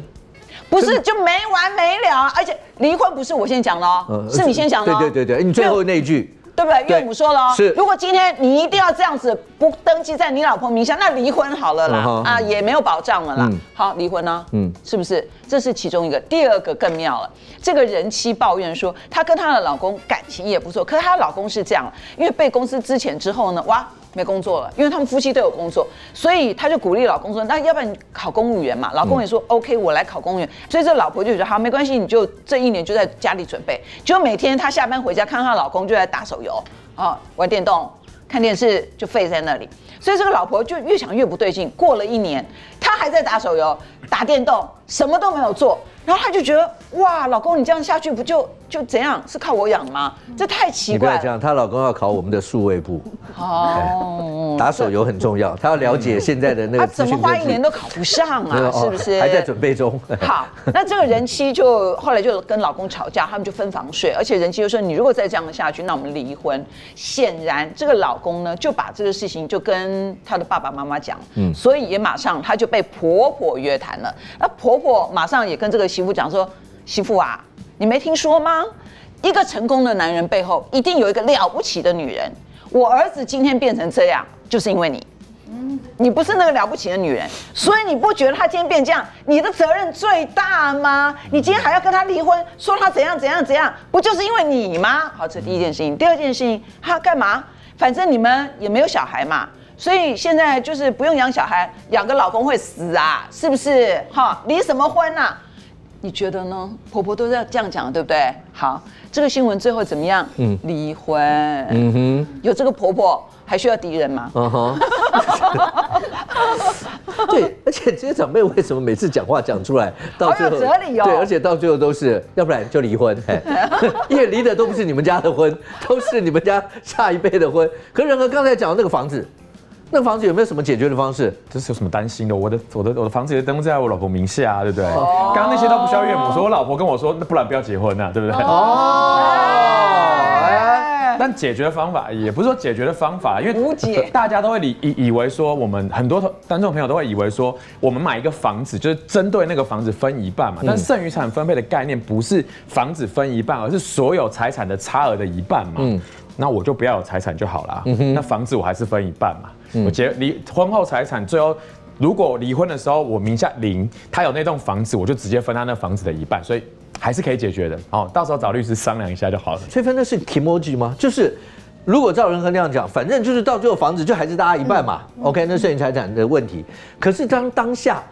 不是就没完没了，而且离婚不是我先讲的哦，是你先讲的。对对对对，你最后那一句，对不对？岳母说了，是如果今天你一定要这样子不登记在你老婆名下，那离婚好了啦，啊也没有保障了啦。好，离婚呢？嗯，是不是？这是其中一个。第二个更妙了，这个人妻抱怨说，她跟她的老公感情也不错，可是她老公是这样，因为被公司之前之后呢，哇。没工作了，因为他们夫妻都有工作，所以他就鼓励老公说：“那要不然你考公务员嘛？”老公也说：“OK，我来考公务员。”所以这老婆就觉得好，没关系，你就这一年就在家里准备。就每天她下班回家，看她老公就在打手游啊，玩电动、看电视，就废在那里。所以这个老婆就越想越不对劲。过了一年，她还在打手游、打电动，什么都没有做。然后她就觉得：“哇，老公，你这样下去不就就怎样？是靠我养吗？这太奇怪。”不要这样，她老公要考我们的数位部。哦，打手游很重要，他要了解现在的那个。他怎么花一年都考不上啊？是不是？还在准备中。好，那这个人妻就后来就跟老公吵架，他们就分房睡，而且人妻就说：“你如果再这样下去，那我们离婚。”显然，这个老公呢就把这个事情就跟他的爸爸妈妈讲，嗯，所以也马上他就被婆婆约谈了。那婆婆马上也跟这个媳妇讲说：“媳妇啊，你没听说吗？一个成功的男人背后一定有一个了不起的女人。”我儿子今天变成这样，就是因为你，你不是那个了不起的女人，所以你不觉得他今天变这样，你的责任最大吗？你今天还要跟他离婚，说他怎样怎样怎样，不就是因为你吗？好，这第一件事情。第二件事情，他干嘛？反正你们也没有小孩嘛，所以现在就是不用养小孩，养个老公会死啊，是不是？哈，离什么婚呐？你觉得呢？婆婆都在这样讲，对不对？好，这个新闻最后怎么样？嗯，离婚。嗯哼，有这个婆婆还需要敌人吗？嗯哼。对，而且这些长辈为什么每次讲话讲出来，到最后哲理哦。对，而且到最后都是，要不然就离婚。因为离的都不是你们家的婚，都是你们家下一辈的婚。可仁和刚才讲的那个房子。那房子有没有什么解决的方式？这是有什么担心的？我的我的我的房子也登在我老婆名下啊，对不对？刚刚那些都不需要岳母说，我老婆跟我说，那不然不要结婚啊，对不对？哦。但解决方法也不是说解决的方法，因为无解。大家都会以以以为说，我们很多观众朋友都会以为说，我们买一个房子就是针对那个房子分一半嘛。但剩余产分配的概念不是房子分一半，而是所有财产的差额的一半嘛。嗯。那我就不要有财产就好了。嗯那房子我还是分一半嘛。我结离婚后财产最后，如果离婚的时候我名下零，他有那栋房子，我就直接分他那房子的一半，所以还是可以解决的。哦，到时候找律师商量一下就好了。崔芬，那是 emoji 吗？就是如果赵仁和那样讲，反正就是到最后房子就还是大家一半嘛。OK，那剩余财产的问题。可是当当下。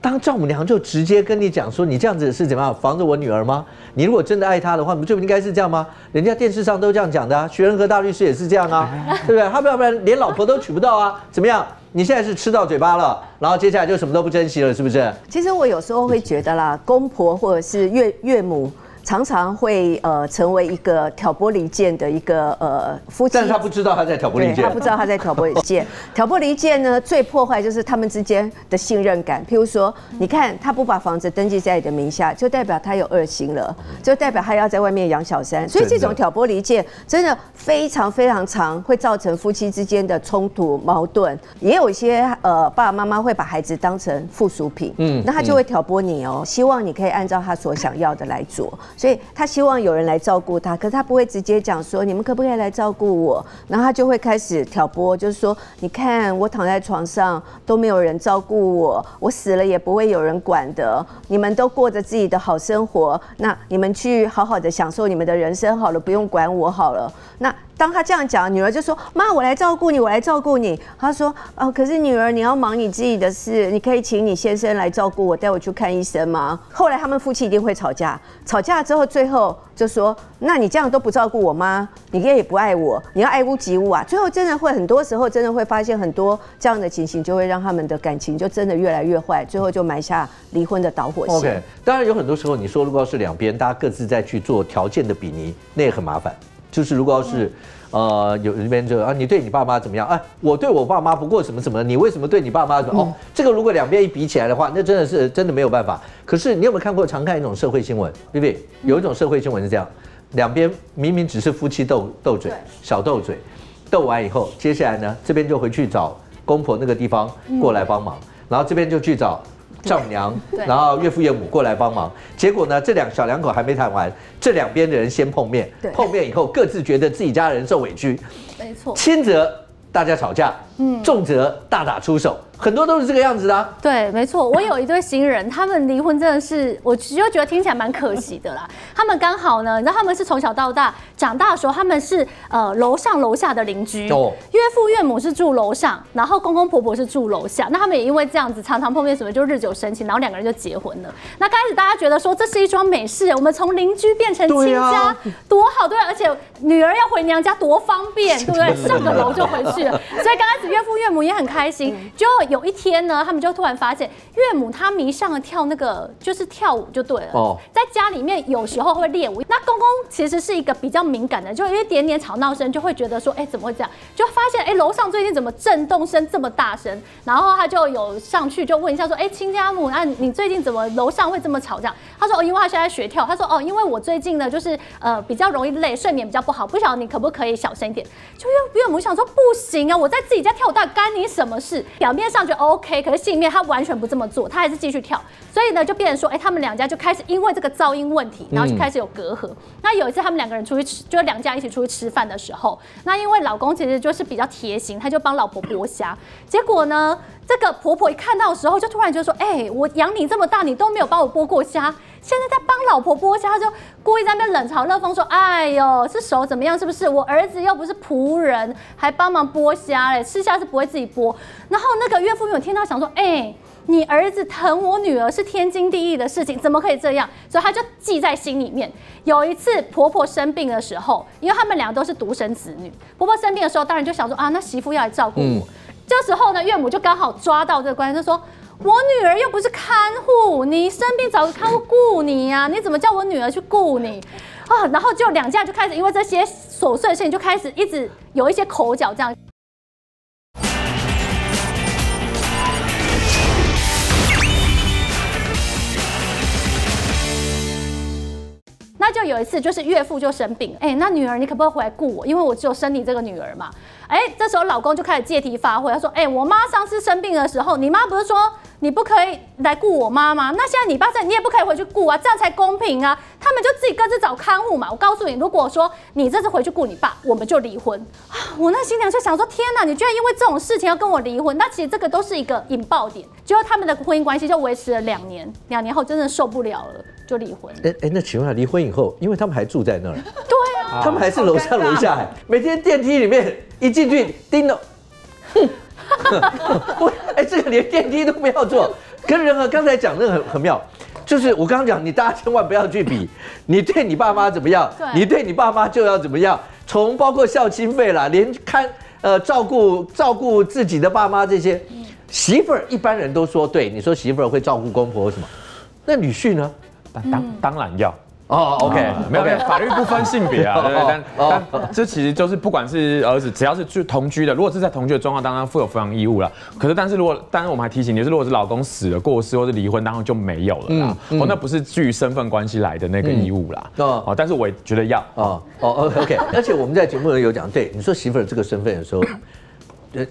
当丈母娘就直接跟你讲说，你这样子是怎么样防着我女儿吗？你如果真的爱她的话，不就应该是这样吗？人家电视上都这样讲的啊，徐仁和大律师也是这样啊，对不对？他要不然连老婆都娶不到啊？怎么样？你现在是吃到嘴巴了，然后接下来就什么都不珍惜了，是不是？其实我有时候会觉得啦，公婆或者是岳岳母。常常会呃成为一个挑拨离间的一个呃夫妻。但是他不知道他在挑拨离间，他不知道他在挑拨离间。挑拨离间呢，最破坏就是他们之间的信任感。譬如说，你看他不把房子登记在你的名下，就代表他有二心了，就代表他要在外面养小三。所以这种挑拨离间真的非常非常长，会造成夫妻之间的冲突矛盾。也有一些呃爸爸妈妈会把孩子当成附属品，嗯，那他就会挑拨你哦，希望你可以按照他所想要的来做。所以他希望有人来照顾他，可是他不会直接讲说你们可不可以来照顾我，然后他就会开始挑拨，就是说你看我躺在床上都没有人照顾我，我死了也不会有人管的，你们都过着自己的好生活，那你们去好好的享受你们的人生好了，不用管我好了，那。当他这样讲，女儿就说：“妈，我来照顾你，我来照顾你。”他说：“哦，可是女儿，你要忙你自己的事，你可以请你先生来照顾我，带我去看医生吗？”后来他们夫妻一定会吵架，吵架之后，最后就说：“那你这样都不照顾我妈？你也不爱我，你要爱屋及乌啊！”最后真的会很多时候真的会发现很多这样的情形，就会让他们的感情就真的越来越坏，最后就埋下离婚的导火线。OK，当然有很多时候你说如果是两边大家各自在去做条件的比拟，那也很麻烦。就是如果要是，呃，有这边就啊，你对你爸妈怎么样？哎，我对我爸妈不过什么什么，你为什么对你爸妈？哦，这个如果两边一比起来的话，那真的是真的没有办法。可是你有没有看过常看一种社会新闻？对不对？有一种社会新闻是这样，两边明明只是夫妻斗斗嘴，小斗嘴，斗完以后，接下来呢，这边就回去找公婆那个地方过来帮忙，然后这边就去找。丈母娘，然后岳父岳母过来帮忙，结果呢，这两小两口还没谈完，这两边的人先碰面，碰面以后各自觉得自己家人受委屈，没错，轻则大家吵架，嗯，重则大打出手。很多都是这个样子的。对，没错。我有一对新人，他们离婚真的是，我其实觉得听起来蛮可惜的啦。他们刚好呢，你知道他们是从小到大长大的时候，他们是呃楼上楼下的邻居。哦。岳父岳母是住楼上，然后公公婆婆是住楼下。那他们也因为这样子常常碰面，什么就日久生情，然后两个人就结婚了。那刚开始大家觉得说这是一桩美事，我们从邻居变成亲家，多好对，而且女儿要回娘家多方便，对不对？上个楼就回去了。所以刚开始岳父岳母也很开心，就。有一天呢，他们就突然发现岳母她迷上了跳那个，就是跳舞就对了。哦，在家里面有时候会练舞。那公公其实是一个比较敏感的，就有一点点吵闹声就会觉得说，哎，怎么会这样？就发现哎，楼上最近怎么震动声这么大声？然后他就有上去就问一下说，哎，亲家母，那你最近怎么楼上会这么吵？这样他说哦，因为他现在学跳。他说哦，因为我最近呢就是呃比较容易累，睡眠比较不好，不晓得你可不可以小声一点？就岳岳母想说不行啊，我在自己家跳舞，到底干你什么事？表面上。上就 OK，可是心里面他完全不这么做，他还是继续跳，所以呢就变成说，哎，他们两家就开始因为这个噪音问题，然后就开始有隔阂。那有一次他们两个人出去吃，就两家一起出去吃饭的时候，那因为老公其实就是比较贴心，他就帮老婆剥虾。结果呢，这个婆婆一看到的时候，就突然就说，哎，我养你这么大，你都没有帮我剥过虾，现在在帮老婆剥虾，就故意在那边冷嘲热讽说，哎呦，是手怎么样？是不是？我儿子又不是仆人，还帮忙剥虾嘞，吃虾是不会自己剥。然后那个。岳父有听到想说，哎，你儿子疼我女儿是天经地义的事情，怎么可以这样？所以他就记在心里面。有一次婆婆生病的时候，因为他们两个都是独生子女，婆婆生病的时候，当然就想说啊，那媳妇要来照顾我。这时候呢，岳母就刚好抓到这个关系，就说我女儿又不是看护，你生病找个看护顾你呀？你怎么叫我女儿去顾你啊？然后就两家就开始因为这些琐碎的事情就开始一直有一些口角这样。那就有一次，就是岳父就生病，哎，那女儿你可不可以回来顾我？因为我只有生你这个女儿嘛。哎，这时候老公就开始借题发挥，他说，哎，我妈上次生病的时候，你妈不是说你不可以来顾我妈吗？那现在你爸在，你也不可以回去顾啊，这样才公平啊。他们就自己各自找看护嘛。我告诉你，如果说你这次回去顾你爸，我们就离婚啊。我那新娘就想说，天哪，你居然因为这种事情要跟我离婚？那其实这个都是一个引爆点，结果他们的婚姻关系就维持了两年，两年后真的受不了了。就离婚。哎哎，那请问下，离婚以后，因为他们还住在那儿，对啊，他们还是楼上楼下，每天电梯里面一进去叮咚，哼，不，哎，这个连电梯都不要坐。跟人和刚才讲那个很很妙，就是我刚刚讲，你大家千万不要去比，你对你爸妈怎么样，你对你爸妈就要怎么样，从包括孝亲费啦，连看呃照顾照顾自己的爸妈这些，媳妇儿一般人都说对，你说媳妇儿会照顾公婆什么，那女婿呢？当当然要，哦，OK，没有没有，法律不分性别啊，对 不对？但但这其实就是不管是儿子，只要是去同居的，如果是在同居的状况当中负有抚养义务了。可是但是如果，当然我们还提醒你是，如果是老公死了、过世或是离婚，当然就没有了啦。哦，那不是基于身份关系来的那个义务啦。哦，但是我也觉得要哦哦，OK。而且我们在节目里有讲，对你说媳妇儿这个身份的时候。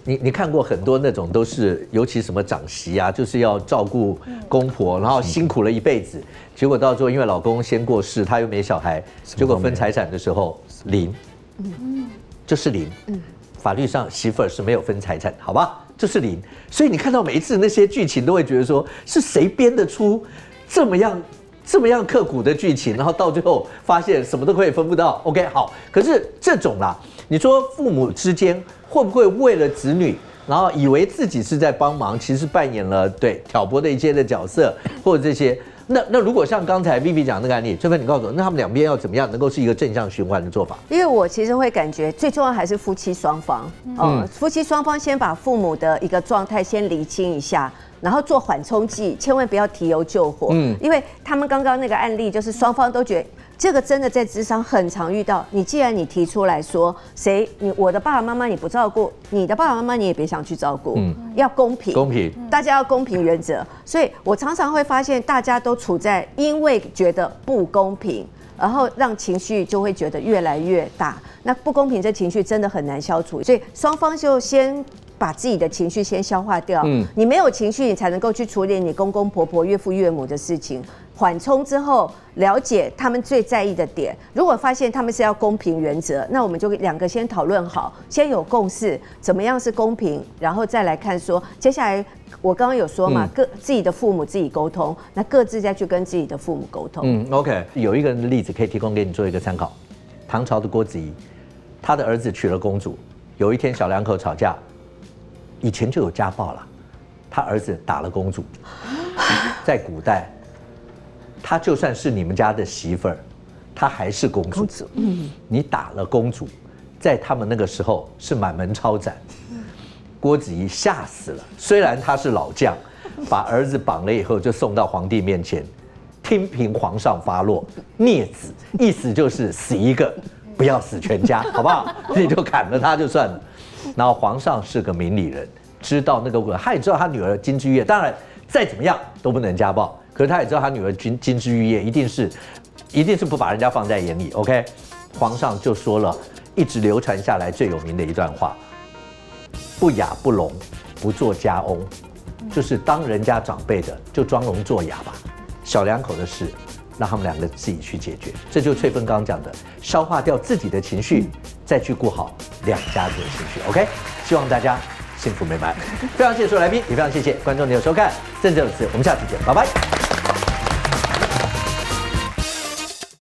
你你看过很多那种都是，尤其什么长媳啊，就是要照顾公婆，然后辛苦了一辈子，结果到最后因为老公先过世，她又没小孩，结果分财产的时候零，嗯，就是零，嗯，法律上媳妇儿是没有分财产，好吧，就是零。所以你看到每一次那些剧情，都会觉得说是谁编得出这么样这么样刻骨的剧情，然后到最后发现什么都可以分不到。OK，好，可是这种啦，你说父母之间。会不会为了子女，然后以为自己是在帮忙，其实扮演了对挑拨的一些的角色，或者这些？那那如果像刚才 Vivi 讲那个案例，这份你告诉我，那他们两边要怎么样能够是一个正向循环的做法？因为我其实会感觉最重要还是夫妻双方，嗯，夫妻双方先把父母的一个状态先厘清一下，然后做缓冲剂，千万不要提油救火，嗯，因为他们刚刚那个案例就是双方都觉得。这个真的在职场很常遇到。你既然你提出来说，谁你我的爸爸妈妈你不照顾，你的爸爸妈妈你也别想去照顾。嗯，要公平，公平，大家要公平原则。所以我常常会发现，大家都处在因为觉得不公平，然后让情绪就会觉得越来越大。那不公平这情绪真的很难消除，所以双方就先把自己的情绪先消化掉。嗯，你没有情绪，你才能够去处理你公公婆婆、岳父岳母的事情。缓冲之后，了解他们最在意的点。如果发现他们是要公平原则，那我们就两个先讨论好，先有共识，怎么样是公平，然后再来看说接下来我刚刚有说嘛，各自己的父母自己沟通，那各自再去跟自己的父母沟通。嗯，OK，有一个人的例子可以提供给你做一个参考。唐朝的郭子仪，他的儿子娶了公主，有一天小两口吵架，以前就有家暴了，他儿子打了公主，在古代。他就算是你们家的媳妇儿，他还是公主。嗯，你打了公主，在他们那个时候是满门抄斩。郭子仪吓死了。虽然他是老将，把儿子绑了以后就送到皇帝面前，听凭皇上发落，孽子，意思就是死一个，不要死全家，好不好？你就砍了他就算了。然后皇上是个明理人，知道那个他也知道他女儿金枝玉叶，当然再怎么样都不能家暴。可是他也知道他女儿金金枝玉叶，一定是，一定是不把人家放在眼里。OK，皇上就说了，一直流传下来最有名的一段话：不雅不聋，不做家翁，就是当人家长辈的就装聋作哑吧。小两口的事，让他们两个自己去解决。这就是翠芬刚刚讲的，消化掉自己的情绪，再去顾好两家子的情绪。OK，希望大家。幸福美满，非常谢谢所有来宾，也非常谢谢观众朋友收看《正正有词》，我们下次见，拜拜。